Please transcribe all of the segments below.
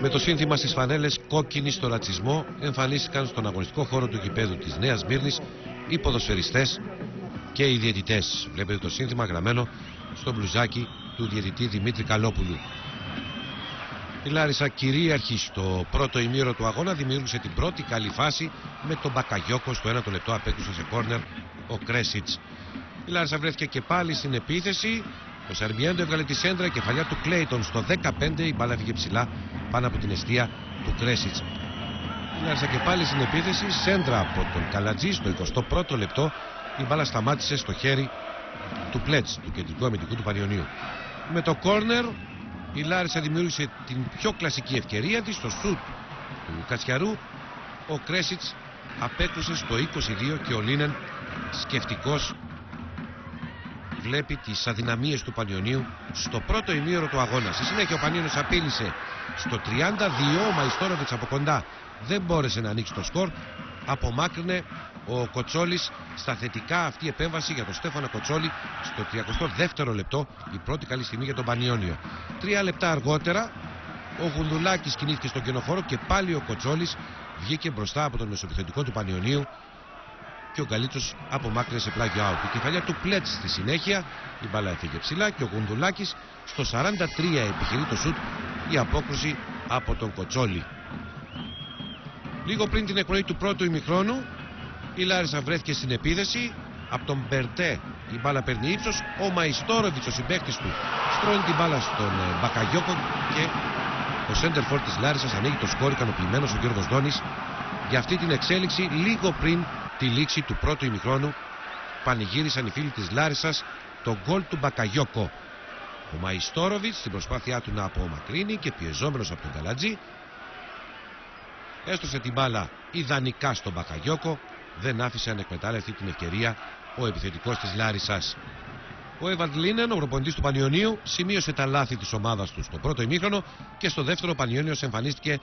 Με το σύνθημα στις φανέλες κόκκινη στο ρατσισμό εμφανίστηκαν στον αγωνιστικό χώρο του γηπέδου της Νέας Μύρνης οι ποδοσφαιριστές και οι διαιτητές. Βλέπετε το σύνθημα γραμμένο στο μπλουζάκι του διαιτητή Δημήτρη Καλόπουλου. Η Λάρισα κυρίαρχη στο πρώτο ημίρο του αγώνα δημιούργησε την πρώτη καλή φάση με τον Μπακαγιώκο στο 1 λεπτό απέκτησε σε κόρνερ ο Κρέσιτς. Η Λάρισα βρέθηκε και πάλι στην επίθεση. Ο Σαρμιέντο έβγαλε τη σέντρα κεφαλιά του Κλέιτον στο 15. Η μπάλα βγήκε ψηλά πάνω από την αιστεία του Κρέσιτς. Η Λάρισα και πάλι στην επίθεση. Σέντρα από τον Καλατζή στο 21ο λεπτό. Η μπάλα σταμάτησε στο χέρι του Πλέτς, του κεντρικού αμυντικού του Πανιωνίου. Με το κόρνερ η Λάρισα δημιούργησε την πιο κλασική ευκαιρία της στο σουτ του Κατσιαρού. Ο Κρέσιτς απέκτησε στο 22 και ο Λίνεν σκεφτικός βλέπει τις αδυναμίες του Πανιωνίου στο πρώτο ημίωρο του αγώνα. Στη συνέχεια ο Πανιώνιος απείλησε στο 32, ο Μαϊστόροβιτς από κοντά δεν μπόρεσε να ανοίξει το σκορ, απομάκρυνε ο Κοτσόλης στα θετικά αυτή η επέμβαση για τον Στέφανο Κοτσόλη στο 32ο λεπτό, η πρώτη καλή στιγμή για τον Πανιόνιο. Τρία λεπτά αργότερα ο Γουνδουλάκης κινήθηκε στον κενοχώρο και πάλι ο Κοτσόλης βγήκε μπροστά από τον μεσοπιθετικό του Πανιωνίου και ο Γκαλίτσο απομάκρυνε σε πλάγιο out. Η κεφαλιά του Πλέτς στη συνέχεια, η μπάλα έφυγε ψηλά και ο Γουνδουλάκη στο 43 επιχειρεί το σουτ η απόκρουση από τον Κοτσόλη. Λίγο πριν την εκπνοή του πρώτου ημιχρόνου, η Λάρισα βρέθηκε στην επίδεση. Από τον Μπερτέ η μπάλα παίρνει ύψος. Ο Μαϊστόροβιτς, ο συμπέχτη του, στρώνει την μπάλα στον ε, Μπακαγιώκο και ο Σέντερ Φόρ της Λάρισας ανοίγει το σκόρ ικανοποιημένος ο Γιώργος Δόνη για αυτή την εξέλιξη λίγο πριν τη λήξη του πρώτου ημιχρόνου. Πανηγύρισαν οι φίλοι της Λάρισας το γκολ του Μπακαγιώκο. Ο Μαϊστόροβιτς στην προσπάθειά του να απομακρύνει και πιεζόμενος από τον Καλατζή έστωσε την μπάλα ιδανικά στον Μπακαγιώκο δεν άφησε ανεκμετάλλευτη την ευκαιρία ο επιθετικός της Λάρισας. Ο Εβαντ Λίνεν, ο προπονητή του Πανιωνίου, σημείωσε τα λάθη της ομάδας του στο πρώτο ημίχρονο και στο δεύτερο ο Πανιόνιο εμφανίστηκε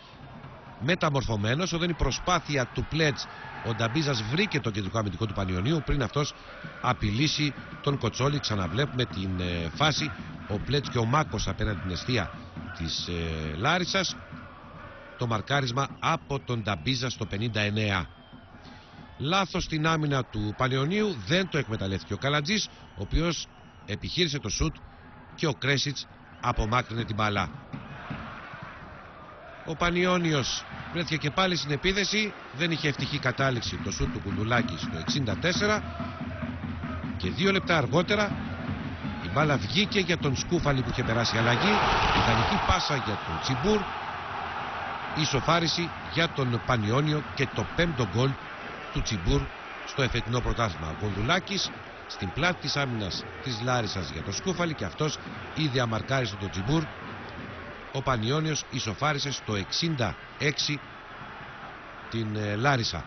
μεταμορφωμένος. Όταν η προσπάθεια του Πλέτς, ο Νταμπίζας βρήκε το κεντρικό αμυντικό του Πανιωνίου πριν αυτός απειλήσει τον Κοτσόλη. Ξαναβλέπουμε την ε, φάση. Ο Πλέτς και ο Μάκος απέναντι την αιστεία της ε, Λάρισας. Το μαρκάρισμα από τον Νταμπίζα στο 59. Λάθος στην άμυνα του Πανιωνίου δεν το εκμεταλλεύτηκε ο Καλατζής ο οποίος επιχείρησε το σουτ και ο Κρέσιτς απομάκρυνε την μπαλά. Ο Πανιόνιος βρέθηκε και πάλι στην επίδεση, δεν είχε ευτυχή κατάληξη το σουτ του Κουντουλάκη στο 64 και δύο λεπτά αργότερα η μπάλα βγήκε για τον Σκούφαλη που είχε περάσει αλλαγή, ιδανική πάσα για τον Τσιμπούρ, ισοφάριση για τον Πανιόνιο και το πέμπτο γκολ του Τσιμπούρ στο εφετινό πρωτάθλημα. Ο Κονδουλάκης στην πλάτη της άμυνας της Λάρισας για το Σκούφαλη και αυτός ήδη αμαρκάρισε τον Τσιμπούρ. Ο Πανιόνιος ισοφάρισε στο 66 την ε, Λάρισα.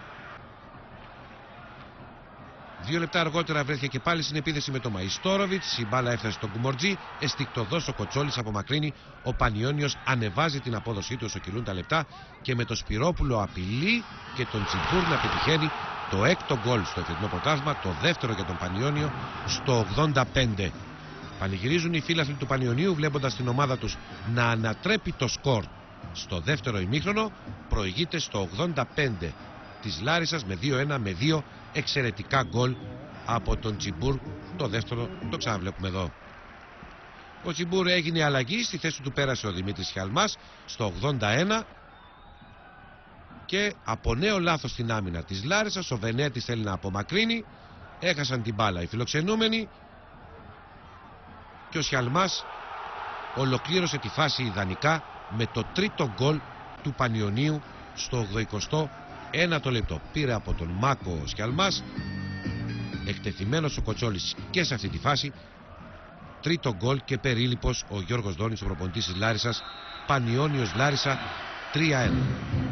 Δύο λεπτά αργότερα βρέθηκε και πάλι στην επίθεση με τον Μαϊστόροβιτς. Η μπάλα έφτασε στον Κουμορτζή. Εστικτοδό ο Κοτσόλης απομακρύνει. Ο Πανιόνιος ανεβάζει την απόδοσή του όσο κυλούν τα λεπτά. Και με το Σπυρόπουλο απειλεί και τον Τσιμπούρ να πετυχαίνει το έκτο γκολ στο εθνικό πρωτάθλημα. Το δεύτερο για τον Πανιόνιο στο 85. Πανηγυρίζουν οι φίλαθλοι του Πανιωνίου βλέποντας την ομάδα τους να ανατρέπει το σκορ στο δεύτερο ημίχρονο. Προηγείται στο 85 της Λάρισας με 2-1 με 2 εξαιρετικά γκολ από τον Τσιμπούρ. Το δεύτερο το ξαναβλέπουμε εδώ. Ο Τσιμπούρ έγινε αλλαγή, στη θέση του πέρασε ο Δημήτρης Χιαλμάς στο 81 και από νέο λάθος στην άμυνα της Λάρισας ο Βενέτης θέλει να απομακρύνει έχασαν την μπάλα οι φιλοξενούμενοι και ο Σιαλμάς ολοκλήρωσε τη φάση ιδανικά με το τρίτο γκολ του Πανιωνίου στο 80 ένα το λεπτό. Πήρε από τον Μάκο Σκιαλμάς εκτεθειμένος ο Κοτσόλης και σε αυτή τη φάση τρίτο γκολ και περίληπος ο Γιώργος Δόνης ο προπονητής της Λάρισας Πανιόνιος Λάρισα 3-1